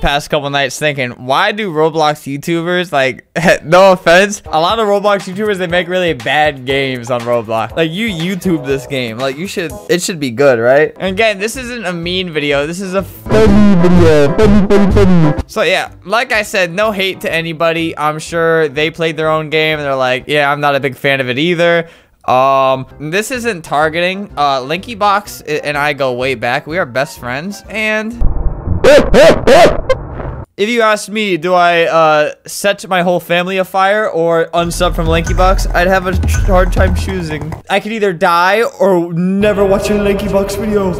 past couple nights thinking, why do Roblox YouTubers, like, no offense, a lot of Roblox YouTubers, they make really bad games on Roblox. Like, you YouTube this game. Like, you should, it should be good, right? And again, this isn't a mean video. This is a funny video. Funny, funny, funny. So, yeah, like I said, no hate to anybody. I'm sure they played their own game and they're like, yeah, I'm not a big fan of it either. Um, this isn't targeting. Uh, Linky Box and I go way back. We are best friends, and if you asked me, do I uh, set my whole family afire or unsub from Linky Box? I'd have a hard time choosing. I could either die or never watch a Linky Box video.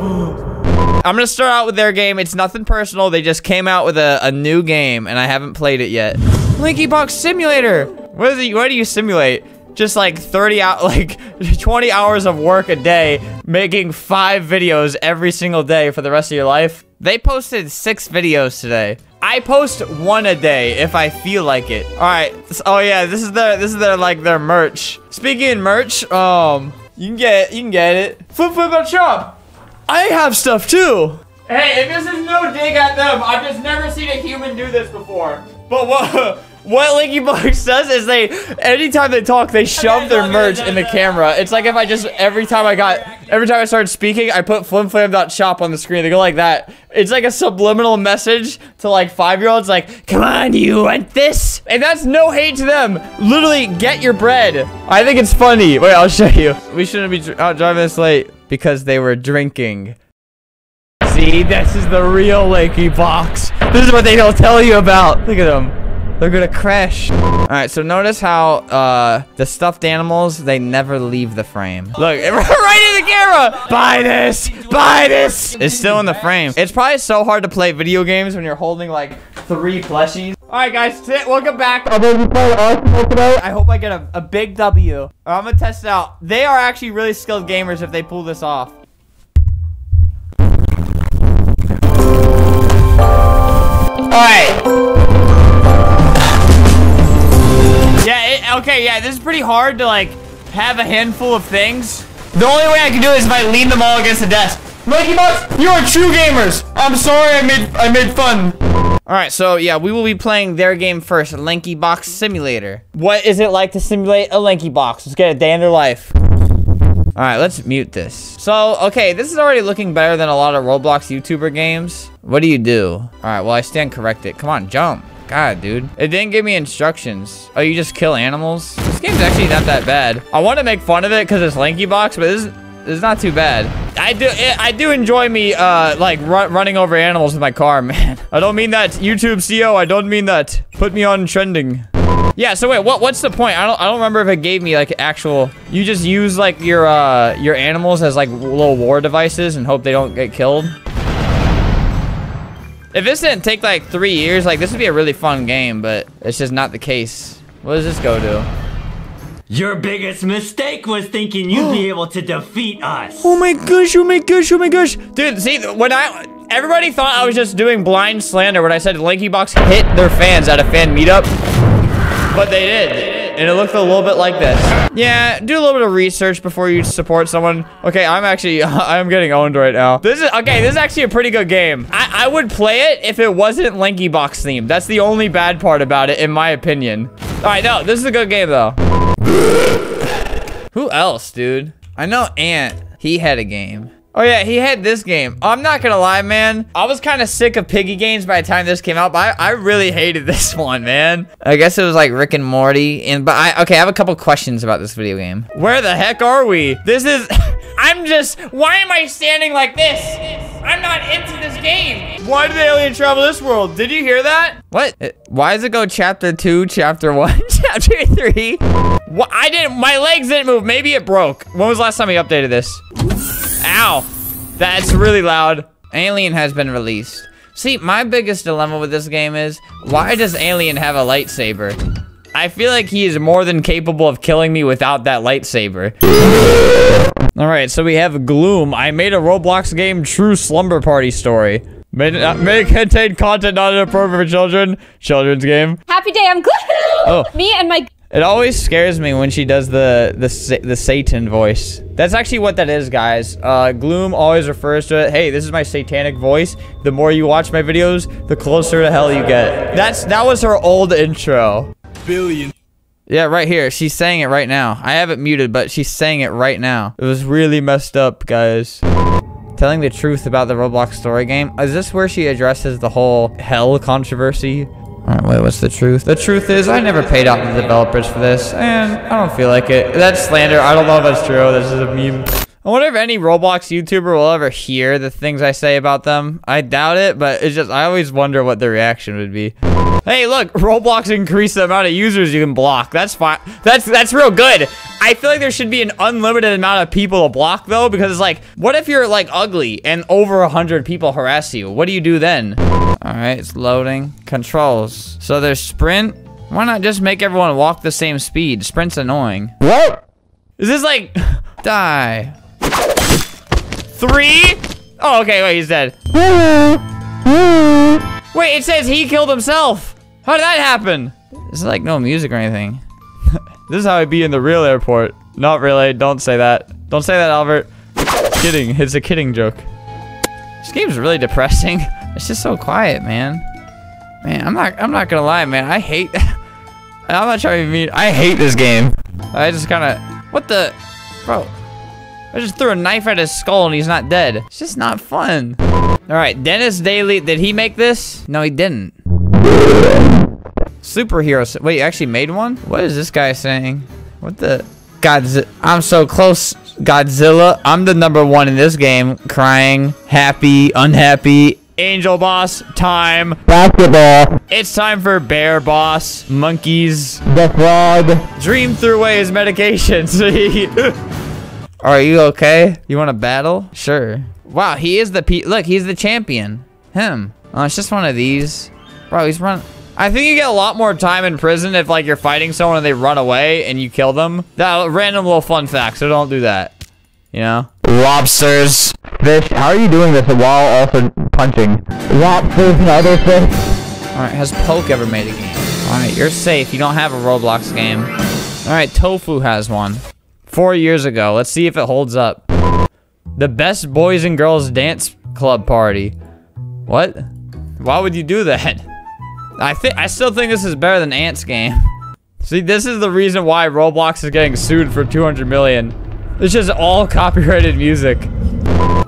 I'm gonna start out with their game. It's nothing personal. They just came out with a, a new game, and I haven't played it yet. Linky Box Simulator. What is it? What do you simulate? just like 30 out like 20 hours of work a day making five videos every single day for the rest of your life they posted six videos today. I post one a day if i feel like it. All right. Oh yeah this is their this is their like their merch. Speaking of merch um you can get you can get it. Flip flip up shop. I have stuff too. Hey if this is no dig at them i've just never seen a human do this before. But what what Linky Box does is they, anytime they talk, they shove their merch in the camera. It's like if I just, every time I got, every time I start speaking, I put flimflam.shop on the screen. They go like that. It's like a subliminal message to like five-year-olds like, come on, you want this? And that's no hate to them. Literally, get your bread. I think it's funny. Wait, I'll show you. We shouldn't be out uh, driving this late because they were drinking. See, this is the real Linky Box. This is what they don't tell you about. Look at them. They're gonna crash. All right, so notice how uh, the stuffed animals, they never leave the frame. Look, right in the camera. Buy this, buy this. It's still in the frame. It's probably so hard to play video games when you're holding like three plushies. All right, guys, welcome back. I'm gonna be playing Arsenal today. I hope I get a, a big W. I'm gonna test it out. They are actually really skilled gamers if they pull this off. All right. Okay, yeah, this is pretty hard to, like, have a handful of things. The only way I can do it is if I lean them all against the desk. Mikey Box, you are true gamers. I'm sorry I made I made fun. All right, so yeah, we will be playing their game first, Linky Box Simulator. What is it like to simulate a Linky Box? Let's get a day in their life. All right, let's mute this. So, okay, this is already looking better than a lot of Roblox YouTuber games. What do you do? All right, well, I stand corrected. Come on, jump. God, dude. It didn't give me instructions. Oh, you just kill animals? This game's actually not that bad. I want to make fun of it because it's Lanky Box, but this is, this is not too bad. I do it, I do enjoy me, uh, like, running over animals with my car, man. I don't mean that, YouTube CEO. I don't mean that. Put me on trending. Yeah, so wait, what what's the point? I don't I don't remember if it gave me like actual you just use like your uh your animals as like little war devices and hope they don't get killed. If this didn't take like three years, like this would be a really fun game, but it's just not the case. What does this go to? Your biggest mistake was thinking you'd be able to defeat us. Oh my gosh, oh my gosh, oh my gosh. Dude, see, when I, everybody thought I was just doing blind slander when I said Linky Box hit their fans at a fan meetup, but they did and it looked a little bit like this. Yeah, do a little bit of research before you support someone. Okay, I'm actually, I'm getting owned right now. This is, okay, this is actually a pretty good game. I, I would play it if it wasn't Linky Box themed. That's the only bad part about it, in my opinion. All right, no, this is a good game, though. Who else, dude? I know Ant. He had a game. Oh yeah, he had this game. Oh, I'm not gonna lie, man. I was kind of sick of piggy games by the time this came out, but I, I, really hated this one, man. I guess it was like Rick and Morty. And but I okay, I have a couple questions about this video game. Where the heck are we? This is. I'm just. Why am I standing like this? I'm not into this game. Why did the alien travel this world? Did you hear that? What? Why does it go chapter two, chapter one, chapter three? What? I didn't. My legs didn't move. Maybe it broke. When was the last time we updated this? Ow. That's really loud. Alien has been released. See, my biggest dilemma with this game is, why does Alien have a lightsaber? I feel like he is more than capable of killing me without that lightsaber. Alright, so we have Gloom. I made a Roblox game, True Slumber Party Story. May, uh, may contain content not appropriate for children. Children's game. Happy day, I'm Gloom! Oh. Me and my It always scares me when she does the the the Satan voice. That's actually what that is, guys. Uh, Gloom always refers to it. Hey, this is my satanic voice. The more you watch my videos, the closer to hell you get. That's that was her old intro. Billion. Yeah, right here. She's saying it right now. I have it muted, but she's saying it right now. It was really messed up, guys. Telling the truth about the Roblox story game. Is this where she addresses the whole hell controversy? Alright, wait, what's the truth? The truth is, I never paid out the developers for this, and I don't feel like it. That's slander. I don't know if that's true. This is a meme. I wonder if any Roblox YouTuber will ever hear the things I say about them. I doubt it, but it's just, I always wonder what their reaction would be. Hey, look, Roblox increased the amount of users you can block. That's fine. That's that's real good. I feel like there should be an unlimited amount of people to block though, because it's like, what if you're like ugly and over a hundred people harass you? What do you do then? All right, it's loading. Controls. So there's sprint. Why not just make everyone walk the same speed? Sprint's annoying. What? Is this like die? Three? Oh, okay. Wait, he's dead. Wait, it says he killed himself. How did that happen? This is like no music or anything. this is how I'd be in the real airport. Not really. Don't say that. Don't say that, Albert. kidding. It's a kidding joke. This game's really depressing. It's just so quiet, man. Man, I'm not. I'm not gonna lie, man. I hate. I'm not trying to be mean. I hate this game. I just kind of. What the, bro? I just threw a knife at his skull and he's not dead. It's just not fun. All right, Denis Daily. Did he make this? No, he didn't. Superhero. Wait, you actually made one? What is this guy saying? What the? Godzi I'm so close, Godzilla. I'm the number one in this game. Crying, happy, unhappy. Angel boss time. Basketball. It's time for bear boss, monkeys. The frog. Dream threw away his medications. Are you okay? You want to battle? Sure. Wow, he is the pe- look. He's the champion. Him. Oh, it's just one of these. Bro, he's run. I think you get a lot more time in prison if like you're fighting someone and they run away and you kill them. That random little fun fact. So don't do that. You know. Lobsters. Fish. How are you doing this while also punching? Lobsters and other fish. All right. Has Poke ever made a game? All right, you're safe. You don't have a Roblox game. All right, Tofu has one. Four years ago. Let's see if it holds up. The best boys and girls dance club party. What? Why would you do that? I think I still think this is better than Ants game. See, this is the reason why Roblox is getting sued for 200 million. It's just all copyrighted music.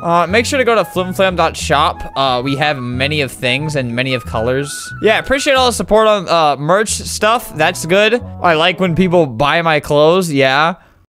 Uh, make sure to go to flimflam.shop. Uh, we have many of things and many of colors. Yeah, appreciate all the support on uh, merch stuff. That's good. I like when people buy my clothes. Yeah.